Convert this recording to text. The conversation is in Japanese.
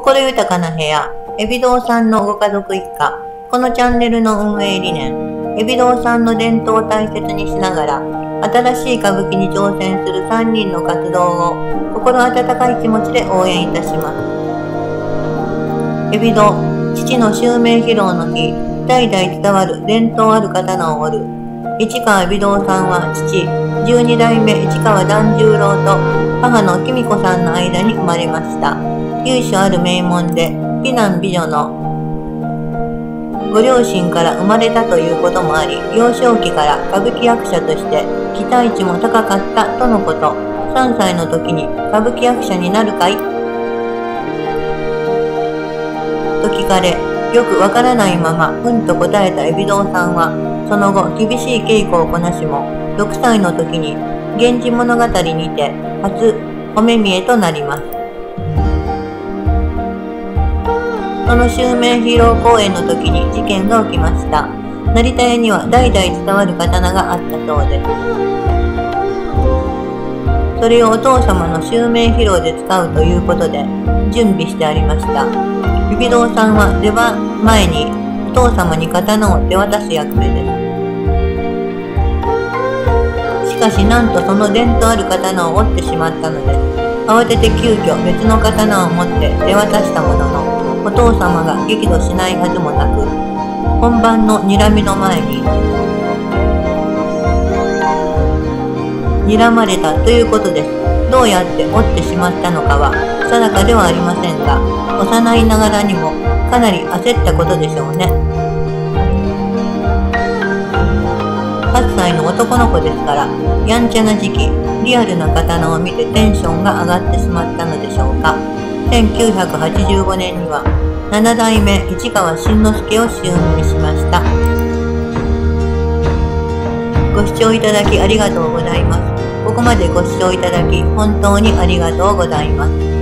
心豊かな部屋、エビ堂さんのご家族一家。このチャンネルの運営理念、エビ堂さんの伝統を大切にしながら、新しい歌舞伎に挑戦する3人の活動を心温かい気持ちで応援いたします。エビ堂、父の襲名披露の日、代々伝わる伝統ある刀を折る。市川美堂さんは父、十二代目市川團十郎と母の紀美子さんの間に生まれました。由緒ある名門で、美男美女のご両親から生まれたということもあり、幼少期から歌舞伎役者として期待値も高かったとのこと。3歳の時に歌舞伎役者になるかい？と聞かれ、よくわからないまま、うんと答えた海老蔵さんは、その後、厳しい稽古をこなしも、6歳の時に、源氏物語にて、初、お目見えとなります。その襲名披露公演の時に事件が起きました。成田屋には代々伝わる刀があったそうです。それをお父様の襲名披露で使うということで準備してありました。指堂さんは出番前にお父様に刀を手渡す役目です。しかしなんとその伝統ある刀を折ってしまったので慌てて急遽別の刀を持って手渡したもののお父様が激怒しないはずもなく本番の睨みの前に睨まれたということです。どうやって折ってしまったのかは定かではありませんが幼いながらにもかなり焦ったことでしょうね。8歳の男の子ですからやんちゃな時期リアルな刀を見てテンションが上がってしまったのでしょうか。1985年には7代目市川新之助を襲名しました。ご視聴いただきありがとうございます。ここまでご視聴いただき本当にありがとうございます。